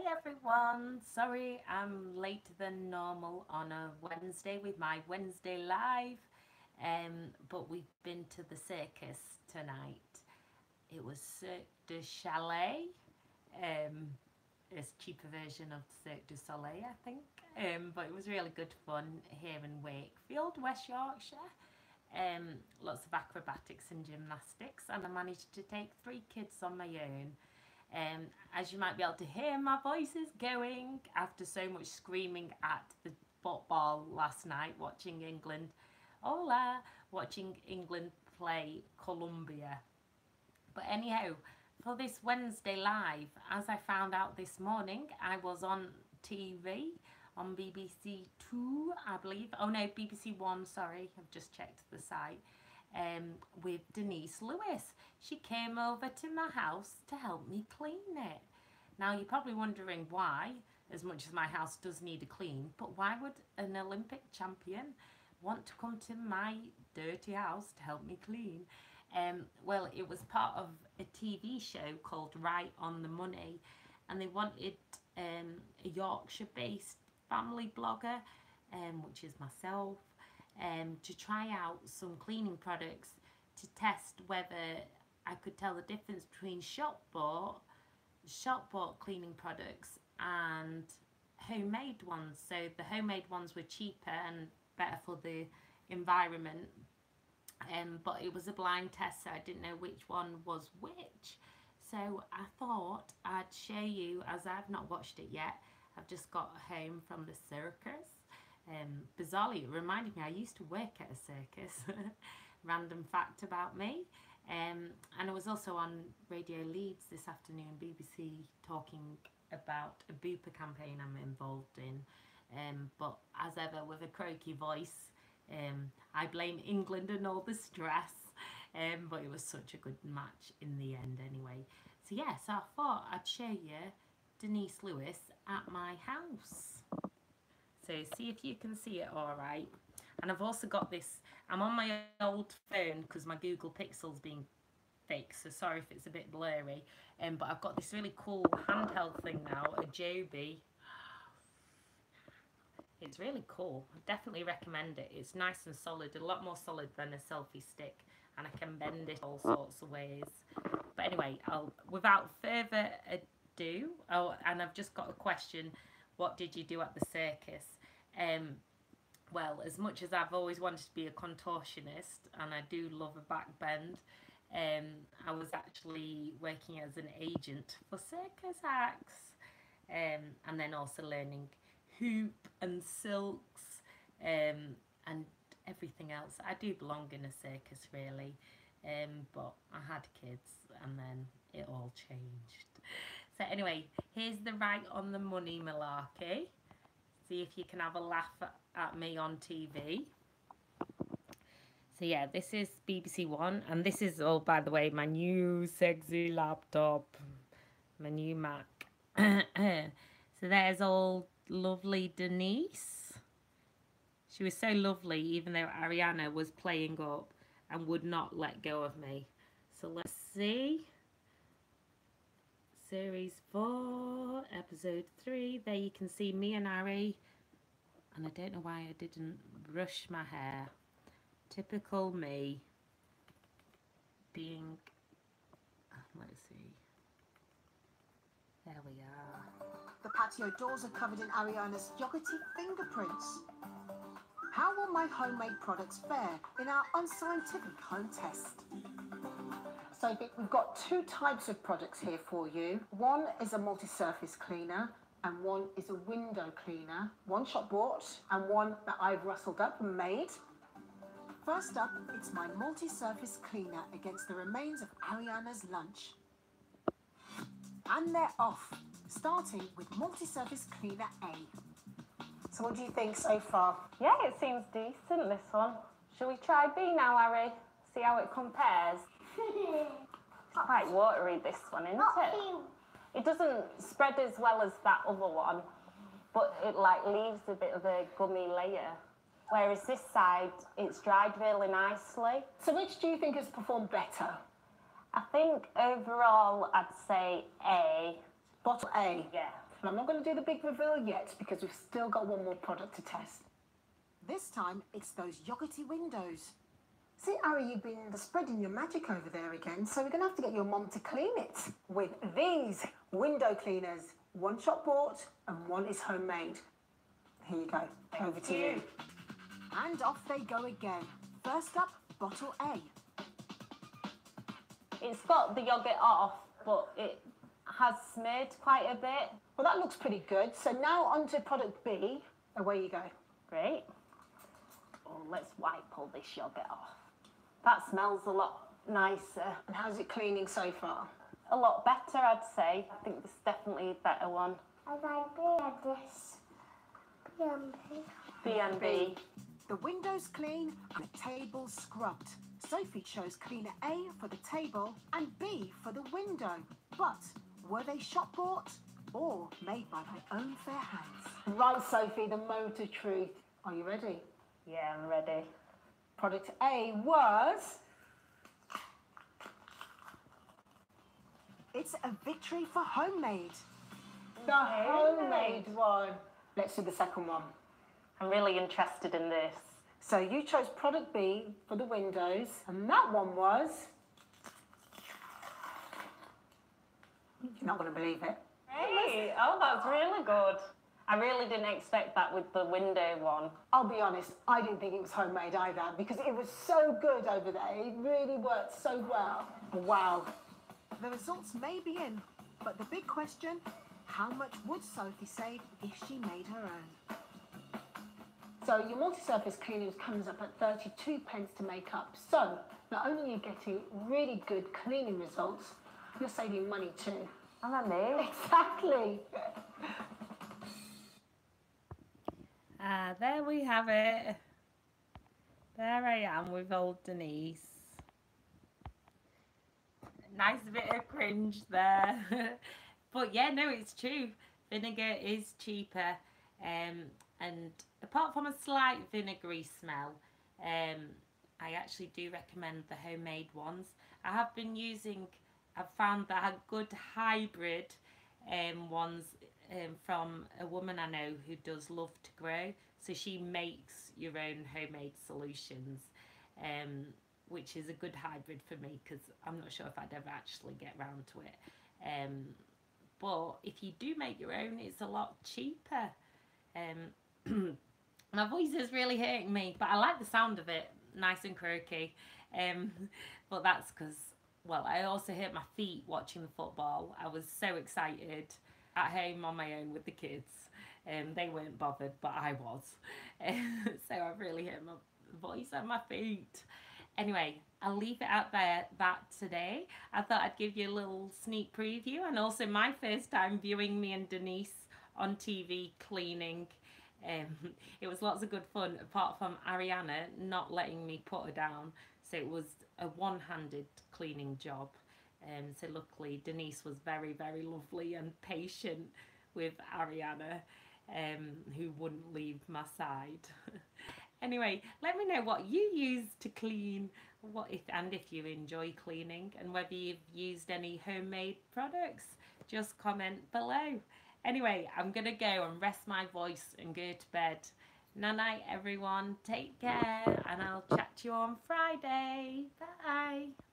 Hey everyone, sorry I'm later than normal on a Wednesday with my Wednesday live, um, but we've been to the circus tonight. It was Cirque du Chalet, um, it's a cheaper version of Cirque du Soleil I think, um, but it was really good fun here in Wakefield, West Yorkshire. Um, lots of acrobatics and gymnastics and I managed to take three kids on my own um, as you might be able to hear, my voice is going after so much screaming at the football last night, watching England, hola, watching England play Colombia. But anyhow, for this Wednesday live, as I found out this morning, I was on TV on BBC Two, I believe. Oh no, BBC One, sorry, I've just checked the site um, with Denise Lewis. She came over to my house to help me clean it. Now you're probably wondering why, as much as my house does need a clean, but why would an Olympic champion want to come to my dirty house to help me clean? Um, well, it was part of a TV show called Right on the Money, and they wanted um, a Yorkshire-based family blogger, um, which is myself, um, to try out some cleaning products to test whether I could tell the difference between shop bought, shop bought cleaning products and homemade ones. So the homemade ones were cheaper and better for the environment. Um, but it was a blind test, so I didn't know which one was which. So I thought I'd show you, as I've not watched it yet. I've just got home from the circus um, bizarrely, it reminded me I used to work at a circus. Random fact about me. Um, and I was also on Radio Leeds this afternoon, BBC, talking about a Bupa campaign I'm involved in. Um, but as ever, with a croaky voice, um, I blame England and all the stress. Um, but it was such a good match in the end anyway. So yeah, so I thought I'd show you Denise Lewis at my house see if you can see it all right. And I've also got this I'm on my old phone because my Google Pixel's being fake so sorry if it's a bit blurry. Um, but I've got this really cool handheld thing now a Joby. It's really cool. I definitely recommend it. It's nice and solid a lot more solid than a selfie stick and I can bend it all sorts of ways. But anyway I'll without further ado oh and I've just got a question what did you do at the circus? Um, well, as much as I've always wanted to be a contortionist, and I do love a back bend, um, I was actually working as an agent for circus acts, um, and then also learning hoop and silks, um, and everything else. I do belong in a circus, really, um, but I had kids, and then it all changed. So anyway, here's the right on the money malarkey. See if you can have a laugh at me on TV. So yeah, this is BBC One, and this is all, by the way, my new sexy laptop, my new Mac. so there's all lovely Denise. She was so lovely, even though Ariana was playing up and would not let go of me. So let's see. Series 4, Episode 3. There you can see me and Ari. And I don't know why I didn't brush my hair. Typical me. Being... Ah, let's see. There we are. The patio doors are covered in Ariana's yogurty fingerprints. How will my homemade products fare in our unscientific home test? So we've got two types of products here for you. One is a multi-surface cleaner and one is a window cleaner. One shop bought and one that I've rustled up and made. First up, it's my multi-surface cleaner against the remains of Ariana's lunch. And they're off, starting with multi-surface cleaner A. So what do you think so far? Yeah, it seems decent, this one. Shall we try B now, Harry? See how it compares? It's quite watery, this one, isn't it? It doesn't spread as well as that other one, but it like leaves a bit of a gummy layer. Whereas this side, it's dried really nicely. So which do you think has performed better? I think overall, I'd say A. Bottle A? Yeah. But I'm not going to do the big reveal yet because we've still got one more product to test. This time, it's those yogurty windows. See, Ari, you've been spreading your magic over there again, so we're going to have to get your mom to clean it with these window cleaners. One shop bought and one is homemade. Here you go. Over to you. And off they go again. First up, bottle A. It's got the yogurt off, but it has smeared quite a bit. Well, that looks pretty good. So now on to product B. Away you go. Great. Oh, let's wipe all this yogurt off. That smells a lot nicer. And how's it cleaning so far? A lot better, I'd say. I think this is definitely a better one. I like this. B&B. The windows clean and the table scrubbed. Sophie chose cleaner A for the table and B for the window. But were they shop bought or made by my own fair hands? Right, Sophie, the moment of truth. Are you ready? Yeah, I'm ready. Product A was. It's a victory for homemade. The homemade one. Let's do the second one. I'm really interested in this. So you chose product B for the windows, and that one was. You're not going to believe it. Hey, oh, that's really good. I really didn't expect that with the window one. I'll be honest, I didn't think it was homemade either because it was so good over there. It really worked so well. Wow. The results may be in, but the big question how much would Sophie save if she made her own? So your multi-surface cleaners comes up at 32 pence to make up. So not only are you getting really good cleaning results, you're saving money too. And I me. Exactly. Ah, there we have it. There I am with old Denise. Nice bit of cringe there. but yeah, no, it's true. Vinegar is cheaper. Um, and apart from a slight vinegary smell, um, I actually do recommend the homemade ones. I have been using, I've found that a good hybrid um, ones um, from a woman I know who does love to grow. So she makes your own homemade solutions, um, which is a good hybrid for me because I'm not sure if I'd ever actually get round to it. Um, but if you do make your own, it's a lot cheaper. Um, my voice is really hurting me, but I like the sound of it, nice and croaky. Um, but that's because, well, I also hurt my feet watching the football. I was so excited at home on my own with the kids. Um, they weren't bothered, but I was. so I really hurt my voice and my feet. Anyway, I'll leave it out there that today. I thought I'd give you a little sneak preview and also my first time viewing me and Denise on TV cleaning. Um, it was lots of good fun apart from Ariana not letting me put her down. So it was a one-handed cleaning job. Um, so luckily Denise was very, very lovely and patient with Ariana, um, who wouldn't leave my side. anyway, let me know what you use to clean, what if and if you enjoy cleaning, and whether you've used any homemade products. Just comment below. Anyway, I'm gonna go and rest my voice and go to bed. Night night, everyone. Take care, and I'll chat to you on Friday. Bye.